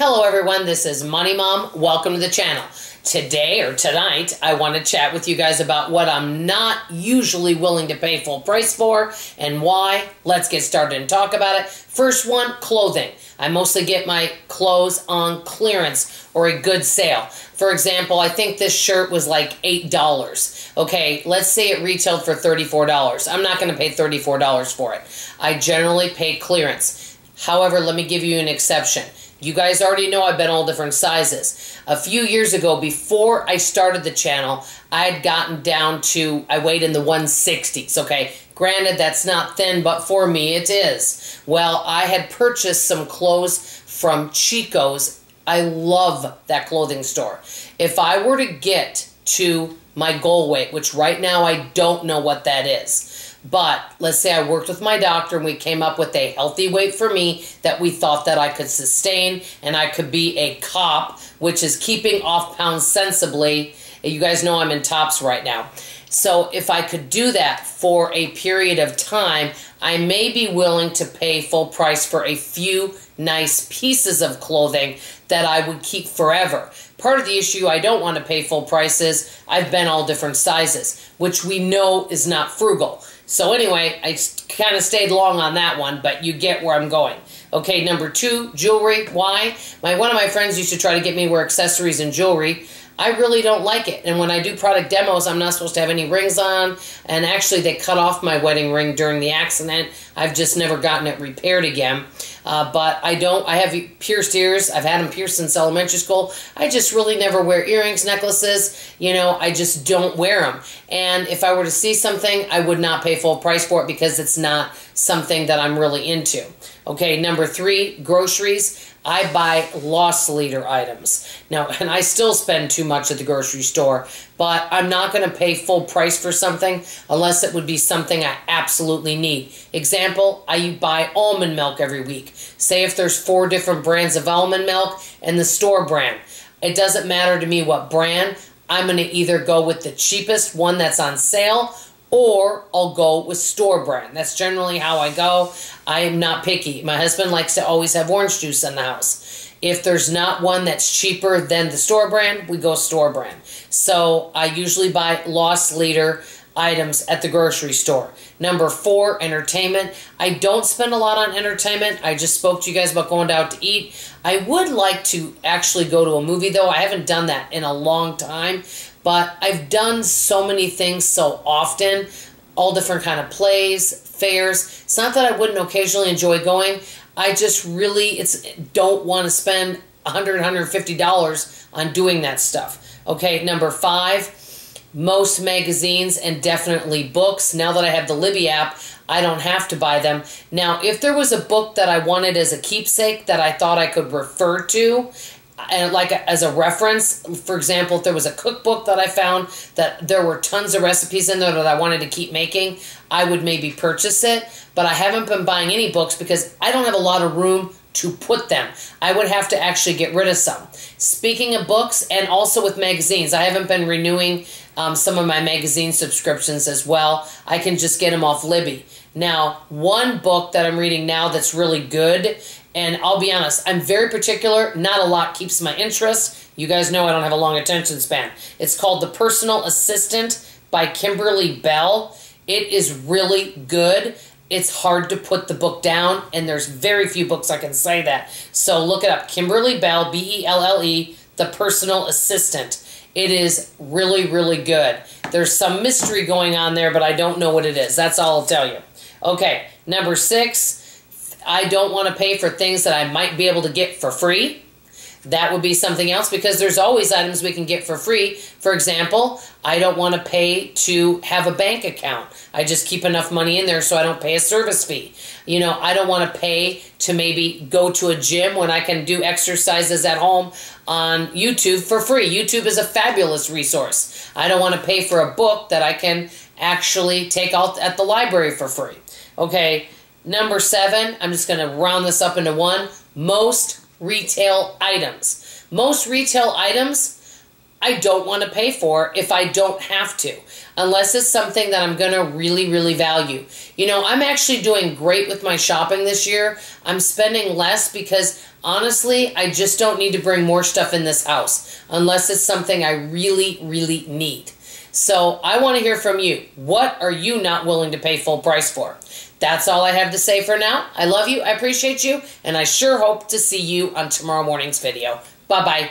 Hello everyone, this is Money Mom. Welcome to the channel. Today or tonight, I want to chat with you guys about what I'm not usually willing to pay full price for and why. Let's get started and talk about it. First one, clothing. I mostly get my clothes on clearance or a good sale. For example, I think this shirt was like $8. Okay, let's say it retailed for $34. I'm not going to pay $34 for it. I generally pay clearance. However, let me give you an exception. You guys already know I've been all different sizes. A few years ago, before I started the channel, I had gotten down to, I weighed in the 160s, okay? Granted, that's not thin, but for me it is. Well, I had purchased some clothes from Chico's. I love that clothing store. If I were to get to my goal weight, which right now I don't know what that is, but let's say I worked with my doctor and we came up with a healthy weight for me that we thought that I could sustain and I could be a cop, which is keeping off pounds sensibly. You guys know I'm in TOPS right now. So if I could do that for a period of time, I may be willing to pay full price for a few nice pieces of clothing that I would keep forever. Part of the issue I don't want to pay full prices, I've been all different sizes, which we know is not frugal. So anyway, I kind of stayed long on that one, but you get where I'm going. Okay, number two, jewelry. Why? My One of my friends used to try to get me wear accessories and jewelry. I really don't like it. And when I do product demos, I'm not supposed to have any rings on. And actually, they cut off my wedding ring during the accident. I've just never gotten it repaired again. Uh, but I don't, I have pierced ears. I've had them pierced since elementary school. I just really never wear earrings, necklaces. You know, I just don't wear them. And if I were to see something, I would not pay full price for it because it's not something that I'm really into. Okay, number three, groceries. I buy loss leader items. Now, and I still spend too much at the grocery store, but I'm not going to pay full price for something unless it would be something I absolutely need. Example, I buy almond milk every week. Say if there's four different brands of almond milk and the store brand. It doesn't matter to me what brand. I'm going to either go with the cheapest one that's on sale or I'll go with store brand. That's generally how I go. I am not picky. My husband likes to always have orange juice in the house. If there's not one that's cheaper than the store brand, we go store brand. So I usually buy Loss leader items at the grocery store. Number four, entertainment. I don't spend a lot on entertainment. I just spoke to you guys about going out to eat. I would like to actually go to a movie though. I haven't done that in a long time. But I've done so many things so often, all different kind of plays, fairs. It's not that I wouldn't occasionally enjoy going. I just really it's don't want to spend 100 150 dollars on doing that stuff. Okay, number 5, most magazines and definitely books. Now that I have the Libby app, I don't have to buy them. Now, if there was a book that I wanted as a keepsake that I thought I could refer to and like as a reference, for example, if there was a cookbook that I found that there were tons of recipes in there that I wanted to keep making, I would maybe purchase it. But I haven't been buying any books because I don't have a lot of room to put them. I would have to actually get rid of some. Speaking of books and also with magazines, I haven't been renewing um, some of my magazine subscriptions as well. I can just get them off Libby. Now, one book that I'm reading now that's really good and I'll be honest, I'm very particular. Not a lot keeps my interest. You guys know I don't have a long attention span. It's called The Personal Assistant by Kimberly Belle. It is really good. It's hard to put the book down, and there's very few books I can say that. So look it up. Kimberly Belle, B E L L E, The Personal Assistant. It is really, really good. There's some mystery going on there, but I don't know what it is. That's all I'll tell you. Okay, number six I don't want to pay for things that I might be able to get for free. That would be something else because there's always items we can get for free. For example, I don't want to pay to have a bank account. I just keep enough money in there so I don't pay a service fee. You know, I don't want to pay to maybe go to a gym when I can do exercises at home on YouTube for free. YouTube is a fabulous resource. I don't want to pay for a book that I can actually take out at the library for free. Okay, Number seven, I'm just going to round this up into one. Most retail items. Most retail items I don't want to pay for if I don't have to, unless it's something that I'm going to really, really value. You know, I'm actually doing great with my shopping this year. I'm spending less because Honestly, I just don't need to bring more stuff in this house unless it's something I really, really need. So I want to hear from you. What are you not willing to pay full price for? That's all I have to say for now. I love you, I appreciate you, and I sure hope to see you on tomorrow morning's video. Bye bye.